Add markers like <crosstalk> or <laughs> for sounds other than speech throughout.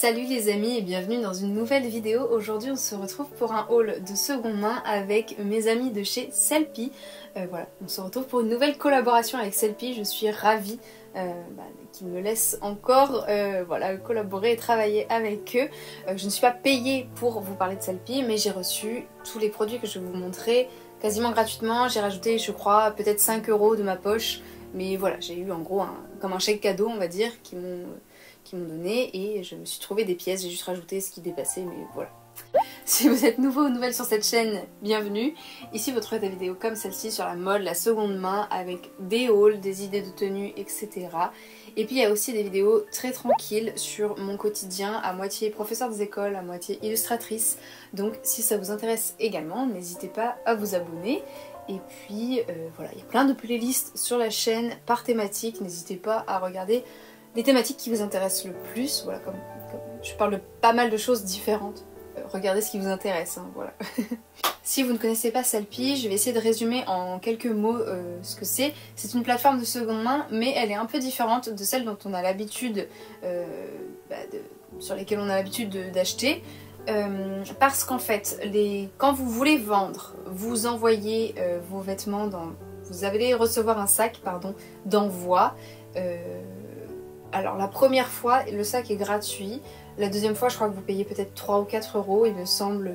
Salut les amis et bienvenue dans une nouvelle vidéo. Aujourd'hui on se retrouve pour un haul de seconde main avec mes amis de chez Selfie. Euh, voilà, on se retrouve pour une nouvelle collaboration avec Selfie. Je suis ravie euh, bah, qu'ils me laissent encore euh, voilà, collaborer et travailler avec eux. je ne suis pas payée pour vous parler de Selfie mais j'ai reçu tous les produits que je vais vous montrer quasiment gratuitement. J'ai rajouté je crois peut-être 5 euros de ma poche. Mais voilà, j'ai eu en gros comme un chèque cadeau on va dire qui m'ont donné et je me suis trouvé des pièces, j'ai juste rajouté ce qui dépassait mais voilà. <laughs> Si vous êtes nouveau ou nouvelle sur cette chaîne, bienvenue. Ici vous trouvez des vidéos comme celle-ci sur la mode, la seconde main avec des hauls, des idées de tenue, etc. Et puis il y a aussi des vidéos très tranquilles sur mon quotidien, à moitié professeur des écoles, à moitié illustratrice. Donc si ça vous intéresse également, n'hésitez pas à vous abonner. Et puis euh, voilà, il y a plein de playlists sur la chaîne par thématique, n'hésitez pas à regarder les thématiques qui vous intéressent le plus. Voilà, comme, je parle de pas mal de choses différentes. Euh, regardez ce qui vous intéresse, hein, voilà. <laughs> si vous ne connaissez pas Salpi, je vais essayer de résumer en quelques mots euh, ce que c'est. C'est une plateforme de seconde main, mais elle est un peu différente de celle dont on a l'habitude, euh, bah, sur lesquelles on a l'habitude d'acheter. parce qu'en fait, quand vous voulez vendre, vous envoyez vos vêtements dans... Vous allez recevoir un sac d'envoi alors la première fois, le sac est gratuit. La deuxième fois, je crois que vous payez peut-être 3 ou 4 euros, il me semble, le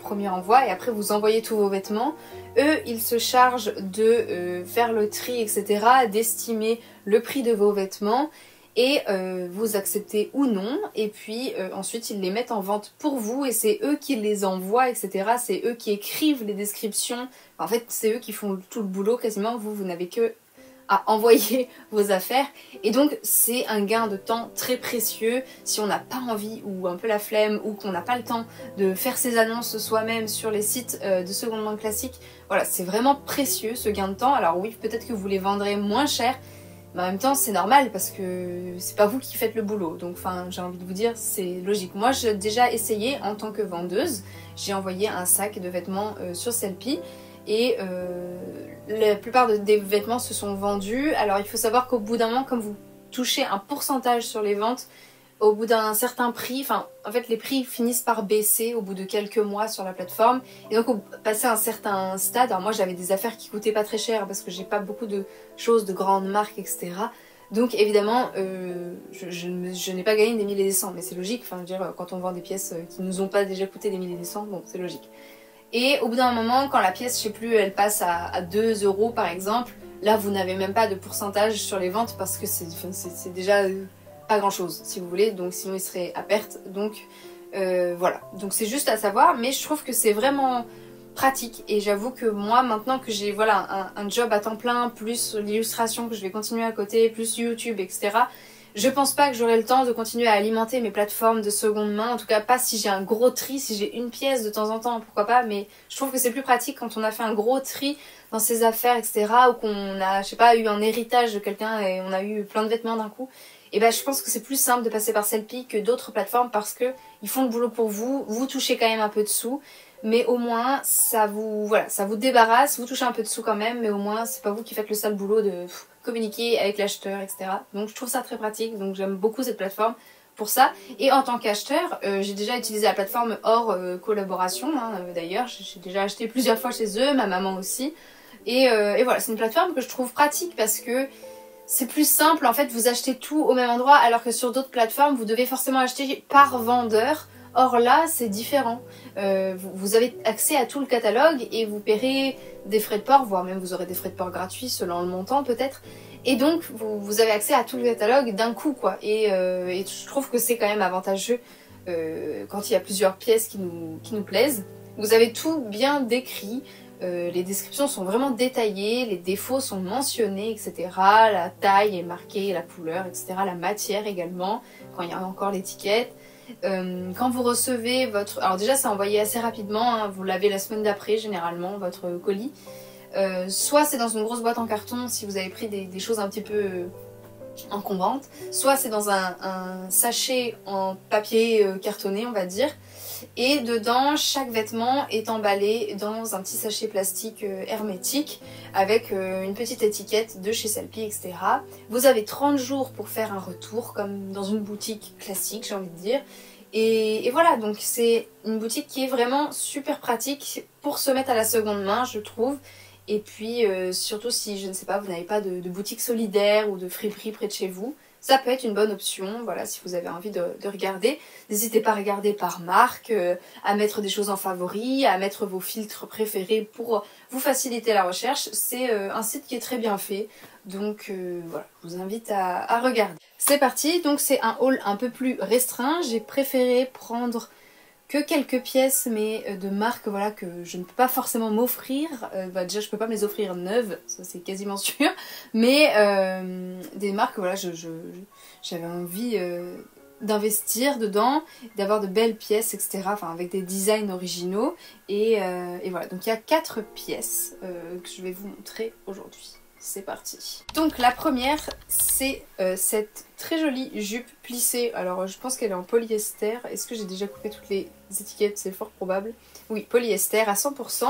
premier envoi. Et après, vous envoyez tous vos vêtements. Eux, ils se chargent de euh, faire le tri, etc., d'estimer le prix de vos vêtements et euh, vous acceptez ou non. Et puis euh, ensuite, ils les mettent en vente pour vous et c'est eux qui les envoient, etc. C'est eux qui écrivent les descriptions. En fait, c'est eux qui font tout le boulot quasiment. Vous, vous n'avez que envoyer <laughs> vos affaires. Et donc c'est un gain de temps très précieux si on n'a pas envie ou un peu la flemme ou qu'on n'a pas le temps de faire ses annonces soi-même sur les sites euh, de seconde main classique. Voilà c'est vraiment précieux ce gain de temps. Alors oui peut-être que vous les vendrez moins cher mais en même temps c'est normal parce que c'est pas vous qui faites le boulot. Donc enfin j'ai envie de vous dire c'est logique. Moi j'ai déjà essayé en tant que vendeuse. J'ai envoyé un sac de vêtements euh, sur Selfie et euh, la plupart des vêtements se sont vendus. Alors il faut savoir qu'au bout d'un moment, comme vous touchez un pourcentage sur les ventes, au bout d'un certain prix, enfin en fait les prix finissent par baisser au bout de quelques mois sur la plateforme et donc au passer un certain stade, alors moi j'avais des affaires qui coûtaient pas très cher parce que j'ai pas beaucoup de choses de grandes marques etc. Donc évidemment euh, je, n'ai pas gagné des milliers et des cents mais c'est logique, quand on vend des pièces qui nous ont pas déjà coûté des milliers et des cents, bon c'est logique. Et au bout d'un moment, quand la pièce, je sais plus, elle passe à, 2 euros par exemple, là vous n'avez même pas de pourcentage sur les ventes parce que c'est déjà euh, pas grand chose si vous voulez, donc sinon il serait à perte. Donc euh, voilà, donc c'est juste à savoir, mais je trouve que c'est vraiment pratique. Et j'avoue que moi maintenant que j'ai voilà un, job à temps plein plus l'illustration que je vais continuer à côté plus YouTube etc je pense pas que j'aurai le temps de continuer à alimenter mes plateformes de seconde main, en tout cas pas si j'ai un gros tri, si j'ai une pièce de temps en temps, pourquoi pas, mais je trouve que c'est plus pratique quand on a fait un gros tri dans ses affaires, etc., ou qu'on a, je sais pas, eu un héritage de quelqu'un et on a eu plein de vêtements d'un coup. Et ben je pense que c'est plus simple de passer par Selfie que d'autres plateformes parce que ils font le boulot pour vous, vous touchez quand même un peu de sous, mais au moins ça vous voilà, ça vous débarrasse, vous touchez un peu de sous quand même, mais au moins c'est pas vous qui faites le sale boulot de communiquer avec l'acheteur, etc. Donc je trouve ça très pratique, donc j'aime beaucoup cette plateforme pour ça. Et en tant qu'acheteur, euh, j'ai déjà utilisé la plateforme hors euh, collaboration, hein, euh, d'ailleurs, j'ai déjà acheté plusieurs fois chez eux, ma maman aussi. Et, et voilà, c'est une plateforme que je trouve pratique parce que c'est plus simple, en fait, vous achetez tout au même endroit, alors que sur d'autres plateformes, vous devez forcément acheter par vendeur. Or là, c'est différent. Euh, vous, avez accès à tout le catalogue et vous paierez des frais de port, voire même vous aurez des frais de port gratuits selon le montant peut-être. Et donc, vous, avez accès à tout le catalogue d'un coup, quoi. Euh, et, je trouve que c'est quand même avantageux euh, quand il y a plusieurs pièces qui nous plaisent. Vous avez tout bien décrit. les descriptions sont vraiment détaillées, les défauts sont mentionnés, etc. La taille est marquée, la couleur, etc. La matière également, quand il y a encore l'étiquette. Euh, quand vous recevez votre... Alors déjà c'est envoyé assez rapidement, hein. vous l'avez la semaine d'après généralement, votre colis. Euh, soit c'est dans une grosse boîte en carton si vous avez pris des, choses un petit peu euh, encombrantes, soit c'est dans un, sachet en papier cartonné on va dire. Et dedans, chaque vêtement est emballé dans un petit sachet plastique euh, hermétique avec euh, une petite étiquette de chez Selfie, etc. Vous avez 30 jours pour faire un retour, comme dans une boutique classique, j'ai envie de dire. Et, voilà, donc c'est une boutique qui est vraiment super pratique pour se mettre à la seconde main, je trouve. Et puis, euh, surtout si, je ne sais pas, vous n'avez pas de, de, boutique solidaire ou de friperie près de chez vous, ça peut être une bonne option, voilà, si vous avez envie de, regarder. N'hésitez pas à regarder par marque, euh, à mettre des choses en favori, à mettre vos filtres préférés pour vous faciliter la recherche. C'est euh, un site qui est très bien fait, donc voilà, je vous invite à, à regarder. C'est parti, donc c'est un haul un peu plus restreint. J'ai préféré prendre que quelques pièces mais euh, de marques voilà que je ne peux pas forcément m'offrir. Euh, bah, déjà je peux pas me les offrir neuves, ça c'est quasiment <laughs> sûr. Mais euh, des marques voilà j'avais envie d'investir dedans, d'avoir de belles pièces etc. Avec des designs originaux et voilà donc il y a quatre pièces que je vais vous montrer aujourd'hui c'est parti. Donc la première, c'est euh, cette très jolie jupe plissée. Alors je pense qu'elle est en polyester. Est-ce que j'ai déjà coupé toutes les étiquettes? C'est fort probable. Oui, polyester à 100%.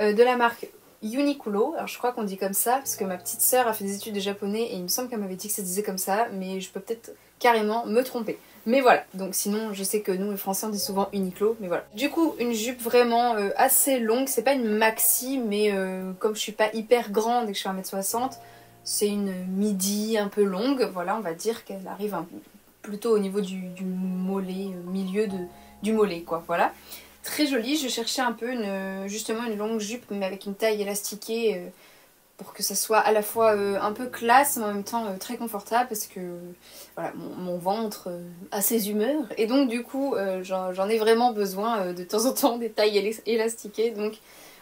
Euh, de la marque Uniqlo. Alors je crois qu'on dit comme ça, parce que ma petite sœur a fait des études de japonais et il me semble qu'elle m'avait dit que ça disait comme ça, mais je peux peut-être carrément me tromper. Mais voilà, donc sinon je sais que nous les français on dit souvent Uniqlo, mais voilà. Du coup une jupe vraiment euh, assez longue, c'est pas une maxi, mais euh, comme je suis pas hyper grande et que je suis 1m60, c'est une midi un peu longue, voilà on va dire qu'elle arrive plutôt au niveau du, mollet, euh, milieu du mollet quoi, voilà. Très jolie, je cherchais un peu justement une longue jupe mais avec une taille élastiquée pour que ça soit à la fois euh, un peu classe mais en même temps euh, très confortable parce que voilà mon, ventre euh, a ses humeurs. Et donc du coup j'en ai vraiment besoin de temps en temps des tailles élastiquées. Donc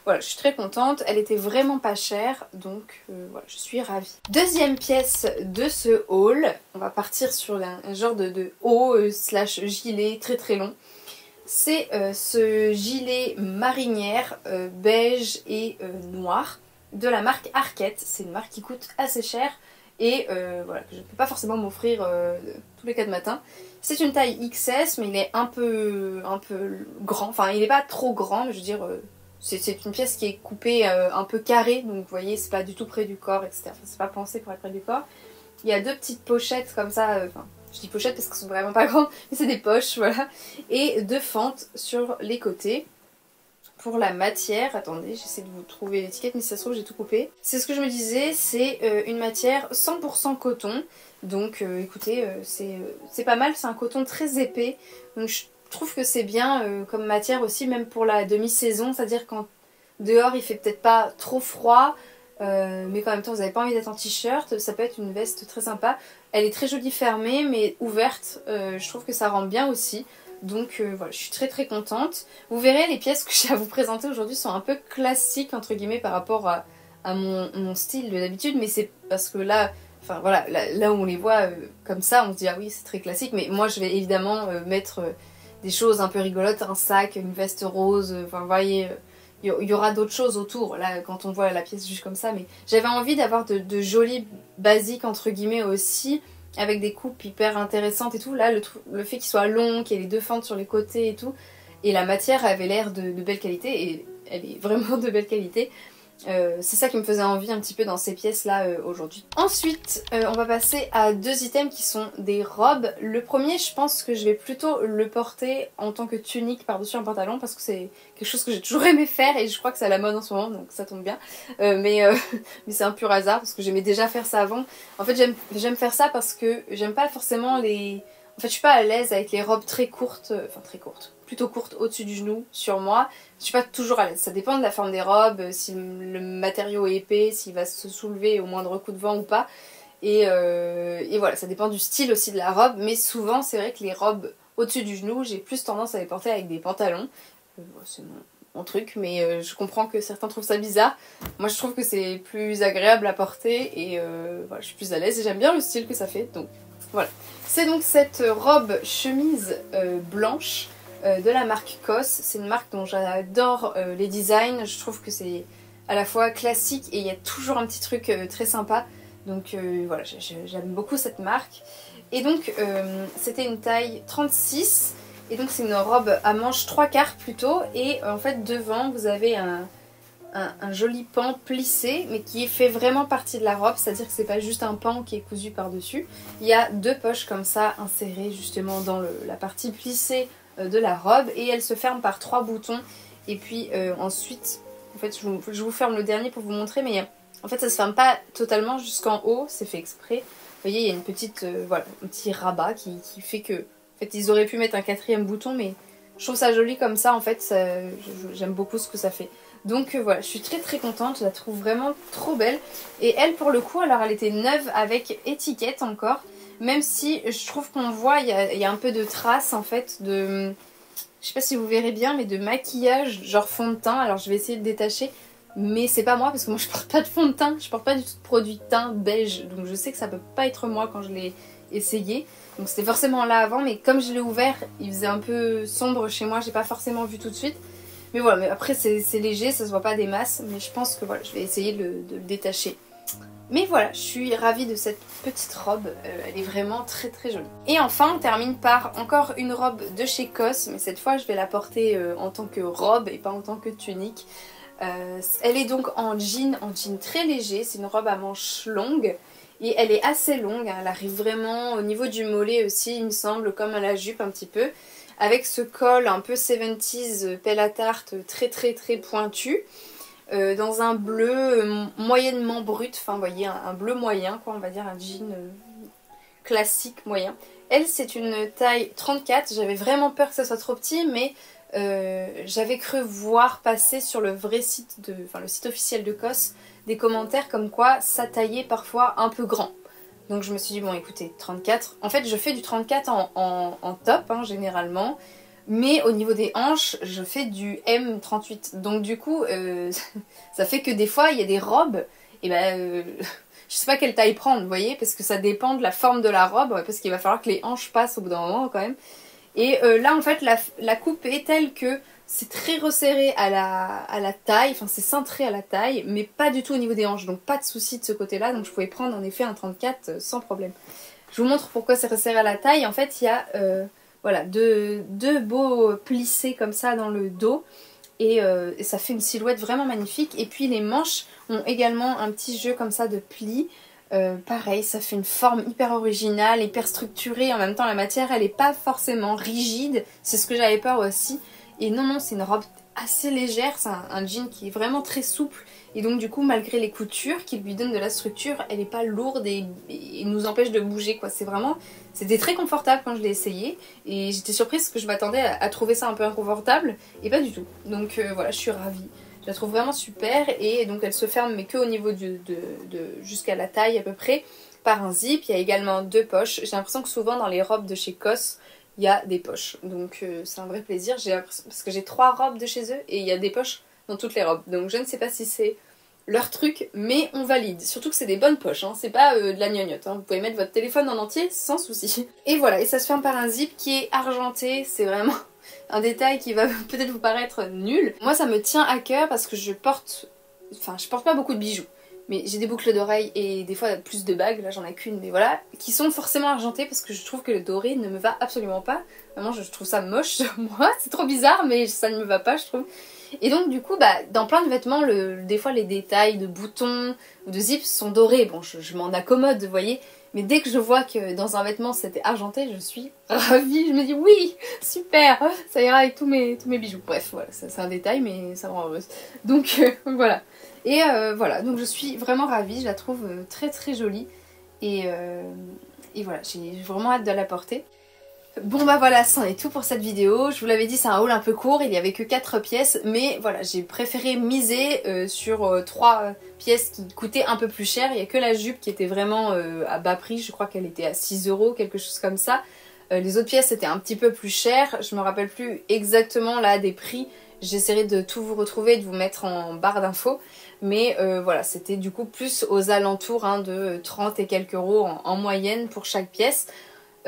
voilà je suis très contente. Elle était vraiment pas chère. Donc voilà je suis ravie. Deuxième pièce de ce haul. On va partir sur un, genre de, de haut slash gilet très très long. C'est ce gilet marinière beige et noir de la marque Arquette. C'est une marque qui coûte assez cher et euh, voilà, que je ne peux pas forcément m'offrir euh, tous les 4 matins. C'est une taille XS, mais il est un peu, un peu grand. Enfin, il n'est pas trop grand, mais je veux dire, euh, c'est une pièce qui est coupée un peu carrée, donc vous voyez, c'est pas du tout près du corps, etc. C'est pas pensé pour être près du corps. Il y a deux petites pochettes comme ça, enfin, je dis pochettes parce qu'elles sont vraiment pas grandes, <laughs> mais c'est des poches, voilà. Et deux fentes sur les côtés pour la matière, attendez, j'essaie de vous trouver l'étiquette, mais ça se trouve j'ai tout coupé. C'est ce que je me disais, c'est euh, une matière 100% coton. Donc euh, écoutez, euh, c'est pas mal, c'est un coton très épais. Donc je trouve que c'est bien comme matière aussi, même pour la demi-saison, c'est-à-dire quand dehors il fait peut-être pas trop froid, mais quand même temps vous n'avez pas envie d'être en t-shirt, ça peut être une veste très sympa. Elle est très jolie fermée, mais ouverte, je trouve que ça rend bien aussi. Donc euh, voilà, je suis très très contente. Vous verrez, les pièces que <laughs> j'ai à vous présenter aujourd'hui sont un peu classiques entre guillemets par rapport à, mon, style de d'habitude, mais c'est parce que là, enfin voilà, là, où on les voit euh, comme ça, on se dit ah oui c'est très classique, mais moi je vais évidemment euh, mettre des choses un peu rigolotes, un sac, une veste rose, enfin vous voyez, il y, aura d'autres choses autour là quand on voit la pièce juste comme ça, mais j'avais envie d'avoir de, de jolis basiques entre guillemets aussi avec des coupes hyper intéressantes et tout. Là, le, fait qu'il soit long, qu'il y ait les deux fentes sur les côtés et tout, et la matière avait l'air de, de, belle qualité, et elle est vraiment de belle qualité. Euh, c'est ça qui me faisait envie un petit peu dans ces pièces là euh, aujourd'hui. Ensuite euh, on va passer à deux items qui sont des robes. Le premier je pense que je vais plutôt le porter en tant que tunique par dessus un pantalon parce que c'est quelque chose que j'ai toujours aimé faire et je crois que c'est à la mode en ce moment donc ça tombe bien. mais <laughs> mais c'est un pur hasard parce que j'aimais déjà faire ça avant. En fait j'aime faire ça parce que j'aime pas forcément les... En fait je suis pas à l'aise avec les robes très courtes, enfin très courtes plutôt courte au-dessus du genou sur moi. Je suis pas toujours à l'aise. Ça dépend de la forme des robes, euh, si le matériau est épais, s'il va se soulever au moindre coup de vent ou pas. Et, euh, et voilà, ça dépend du style aussi de la robe. Mais souvent, c'est vrai que les robes au-dessus du genou, j'ai plus tendance à les porter avec des pantalons. Euh, c'est mon, truc, mais je comprends que certains trouvent ça bizarre. Moi, je trouve que c'est plus agréable à porter et je suis plus à l'aise et j'aime bien le style que ça fait. Donc voilà. C'est donc cette robe chemise blanche euh, de la marque COS. C'est une marque dont j'adore euh, les designs. Je trouve que c'est à la fois classique et il y a toujours un petit truc euh, très sympa. Donc voilà, j'aime beaucoup cette marque. Et donc c'était une taille 36 Et donc c'est une robe à manches 3 quarts plutôt. Et en fait devant vous avez un, un, joli pan plissé mais qui fait vraiment partie de la robe. C'est-à-dire que c'est pas juste un pan qui est cousu par-dessus. Il y a deux poches comme ça insérées justement dans la partie plissée euh, de la robe. Et elle se ferme par trois boutons. Et puis euh, ensuite, en fait je vous, ferme le dernier pour vous montrer. Mais en fait ça se ferme pas totalement jusqu'en haut. C'est fait exprès. Vous voyez il y a une petite, euh, voilà, un petit rabat qui, qui fait que fait, ils auraient pu mettre un quatrième bouton, mais je trouve ça joli comme ça, en fait, j'aime beaucoup ce que ça fait. Donc euh, voilà, je suis très très contente, je la trouve vraiment trop belle. Et elle, pour le coup, alors elle était neuve avec étiquette encore, même si je trouve qu'on voit, il y a, un peu de traces en fait de... Je sais pas si vous verrez bien, mais de maquillage, genre fond de teint. Alors je vais essayer de détacher, mais c'est pas moi parce que moi je porte pas de fond de teint, je porte pas du tout de produit teint beige. Donc je sais que ça peut pas être moi quand je l'ai essayé. Donc c'était forcément là avant, mais comme je l'ai ouvert, il faisait un peu sombre chez moi, j'ai pas forcément vu tout de suite. Mais voilà, mais après c'est léger, ça se voit pas des masses, mais je pense que voilà, je vais essayer de le, détacher. Mais voilà, je suis ravie de cette petite robe, euh, elle est vraiment très très jolie. Et enfin, on termine par encore une robe de chez Cos, mais cette fois je vais la porter euh, en tant que robe et pas en tant que tunique. Euh, elle est donc en jean, en jean très léger, c'est une robe à manches longues. Et elle est assez longue, hein. elle arrive vraiment au niveau du mollet aussi, il me semble, comme à la jupe un petit peu. Avec ce col un peu 70s, euh, pelle à tarte, très très très pointu. Euh, dans un bleu euh, moyennement brut, enfin voyez, un, bleu moyen, quoi, on va dire un jean classique moyen. Elle, c'est une taille 34, j'avais vraiment peur que ça soit trop petit, mais j'avais cru voir passer sur le vrai site, de, le site officiel de COS, des commentaires comme quoi ça taillait parfois un peu grand. Donc je me suis dit, bon écoutez, 34. En fait, je fais du 34 en, top, hein, généralement. Mais au niveau des hanches, je fais du M38. Donc du coup, euh, <laughs> ça fait que des fois, il y a des robes, et ben... Euh, <laughs> je sais pas quelle taille prendre, vous voyez, parce que ça dépend de la forme de la robe, parce qu'il va falloir que les hanches passent au bout d'un moment quand même. Et euh, là, en fait, la, la, coupe est telle que c'est très resserré à la, taille, enfin c'est cintré à la taille, mais pas du tout au niveau des hanches, donc pas de souci de ce côté-là, donc je pouvais prendre en effet un 34 euh, sans problème. Je vous montre pourquoi c'est resserré à la taille, en fait il y a euh, voilà, deux, deux, beaux plissés comme ça dans le dos, euh, et, ça fait une silhouette vraiment magnifique, et puis les manches ont également un petit jeu comme ça de plis, pareil, ça fait une forme hyper originale, hyper structurée, en même temps la matière elle n'est pas forcément rigide, c'est ce que j'avais peur aussi, et non, non, c'est une robe assez légère, c'est un, jean qui est vraiment très souple. Et donc du coup, malgré les coutures qui lui donnent de la structure, elle n'est pas lourde et, nous empêche de bouger. quoi. C'est vraiment... C'était très confortable quand je l'ai essayé. Et j'étais surprise parce que je m'attendais à, trouver ça un peu inconfortable. Et pas du tout. Donc euh, voilà, je suis ravie. Je la trouve vraiment super. Et donc elle se ferme, mais que au niveau de, jusqu'à la taille à peu près, par un zip. Il y a également deux poches. J'ai l'impression que souvent dans les robes de chez COS, il y a des poches. Donc euh, c'est un vrai plaisir. Parce que j'ai trois robes de chez eux et il y a des poches dans toutes les robes. Donc je ne sais pas si c'est leur truc, mais on valide. Surtout que c'est des bonnes poches, hein. c'est pas euh, de la gnognotte. Hein. Vous pouvez mettre votre téléphone en entier sans souci. <laughs> Et voilà, et ça se ferme par un zip qui est argenté. C'est vraiment <laughs> un détail qui va <laughs> peut-être vous paraître nul. Moi ça me tient à cœur parce que je porte... Enfin, je porte pas beaucoup de bijoux. Mais j'ai des boucles d'oreilles et des fois plus de bagues, là j'en ai qu'une, mais voilà, qui sont forcément argentées parce que je trouve que le doré ne me va absolument pas. Vraiment, je trouve ça moche <laughs> moi, c'est trop bizarre, mais ça ne me va pas, je trouve. Et donc du coup, bah, dans plein de vêtements, le, des fois les détails de boutons ou de zips sont dorés. Bon, je, m'en accommode, vous voyez. Mais dès que je vois que dans un vêtement c'était argenté, je suis ravie. Je me dis oui, super, ça ira avec tous mes, tous mes bijoux. Bref, voilà, c'est un détail, mais ça me rend heureuse. Donc euh, voilà. Et euh, voilà, donc je suis vraiment ravie, je la trouve euh, très très jolie. Et, euh, et voilà, j'ai vraiment hâte de la porter. Bon bah voilà, c'en est tout pour cette vidéo. Je vous l'avais dit, c'est un haul un peu court, il n'y avait que 4 pièces. Mais voilà, j'ai préféré miser sur 3 pièces qui coûtaient un peu plus cher. Il n'y a que la jupe qui était vraiment à bas prix, je crois qu'elle était à 6 euros, quelque chose comme ça. les autres pièces étaient un petit peu plus chères, je me rappelle plus exactement là des prix. J'essaierai de tout vous retrouver et de vous mettre en barre d'infos. Mais euh, voilà, c'était du coup plus aux alentours hein, de 30 et quelques euros en, moyenne pour chaque pièce.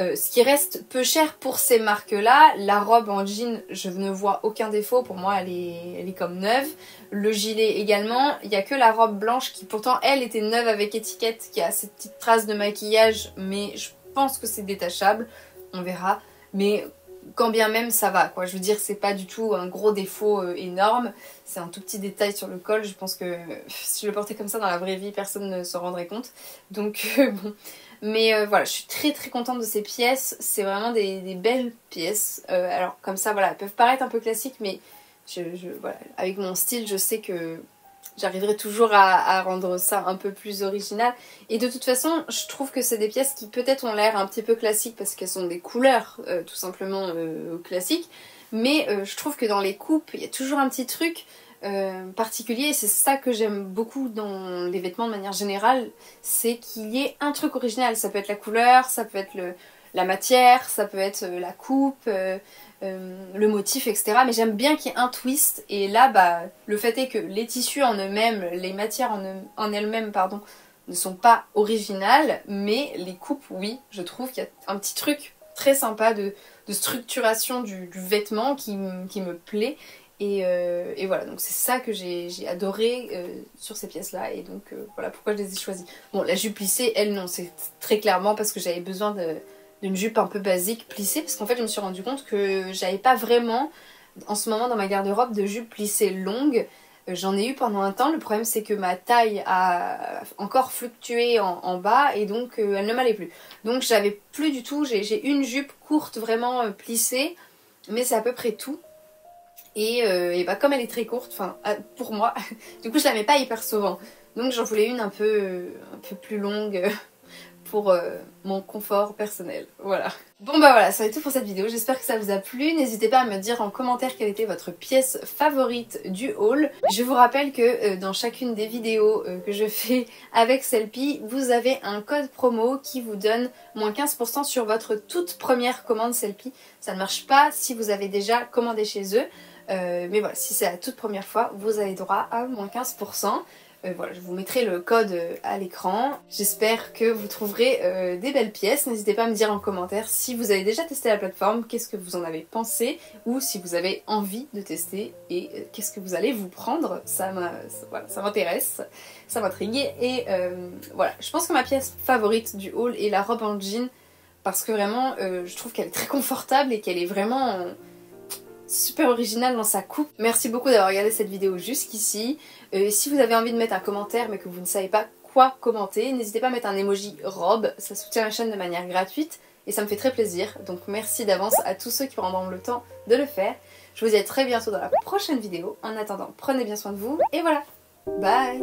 Euh, ce qui reste peu cher pour ces marques-là. La robe en jean, je ne vois aucun défaut. Pour moi, elle est, elle comme neuve. Le gilet également. Il n'y a que la robe blanche qui pourtant, elle, était neuve avec étiquette, qui a cette petite trace de maquillage. Mais je pense que c'est détachable. On verra. Mais quand bien même ça va quoi. Je veux dire, c'est pas du tout un gros défaut euh, énorme, c'est un tout petit détail sur le col. Je pense que si je le portais comme ça dans la vraie vie, personne ne s'en rendrait compte. Donc <laughs> bon. Mais voilà, je suis très très contente de ces pièces. C'est vraiment des, belles pièces. alors comme ça, voilà, elles peuvent paraître un peu classiques, mais je, avec mon style, je sais que j'arriverai toujours à, rendre ça un peu plus original. Et de toute façon, je trouve que c'est des pièces qui peut-être ont l'air un petit peu classiques parce qu'elles sont des couleurs euh, tout simplement euh, classiques. Mais euh, je trouve que dans les coupes, il y a toujours un petit truc particulier. Et c'est ça que j'aime beaucoup dans les vêtements de manière générale. C'est qu'il y ait un truc original. Ça peut être la couleur, ça peut être la matière, ça peut être la coupe. Le motif, etc. Mais j'aime bien qu'il y ait un twist. Et là, bah, le fait est que les tissus en eux-mêmes, les matières en, elles-mêmes, pardon, ne sont pas originales, mais les coupes, oui, je trouve qu'il y a un petit truc très sympa de, structuration du, vêtement qui, me plaît. Euh, et, voilà, donc c'est ça que j'ai adoré euh, sur ces pièces-là, et donc voilà pourquoi je les ai choisies. Bon, la jupe elle non, c'est très clairement parce que j'avais besoin de, d'une jupe un peu basique plissée parce qu'en fait je me suis rendu compte que j'avais pas vraiment en ce moment dans ma garde-robe de jupe plissée longue. Euh, j'en ai eu pendant un temps, le problème c'est que ma taille a encore fluctué en, bas et donc euh, elle ne m'allait plus. Donc j'avais plus du tout, j'ai une jupe courte vraiment euh, plissée, mais c'est à peu près tout. Et, et, bah comme elle est très courte, enfin pour moi, <laughs> du coup je la mets pas hyper souvent. Donc j'en voulais une un peu, un peu plus longue euh, mon confort personnel. Voilà. Bon bah voilà, ça être tout pour cette vidéo. J'espère que ça vous a plu. N'hésitez pas à me dire en commentaire quelle était votre pièce favorite du haul. Je vous rappelle que euh, dans chacune des vidéos euh, que je fais avec Selfie, vous avez un code promo qui vous donne moins 15% sur votre toute première commande Selfie. Ça ne marche pas si vous avez déjà commandé chez eux. mais voilà, si c'est la toute première fois, vous avez droit à moins 15%. Euh, voilà, je vous mettrai le code euh, à l'écran. J'espère que vous trouverez euh, des belles pièces. N'hésitez pas à me dire en commentaire si vous avez déjà testé la plateforme, qu'est-ce que vous en avez pensé, ou si vous avez envie de tester et qu'est-ce que vous allez vous prendre. Ça m'intéresse, ça m'intrigue. Et voilà, je pense que ma pièce favorite du haul est la robe en jean parce que vraiment, je trouve qu'elle est très confortable et qu'elle est vraiment super originale dans sa coupe. Merci beaucoup d'avoir regardé cette vidéo jusqu'ici. Euh, si vous avez envie de mettre un commentaire mais que vous ne savez pas quoi commenter, n'hésitez pas à mettre un emoji robe, ça soutient la chaîne de manière gratuite et ça me fait très plaisir. Donc merci d'avance à tous ceux qui prendront le temps de le faire. Je vous dis à très bientôt dans la prochaine vidéo. En attendant, prenez bien soin de vous et voilà. Bye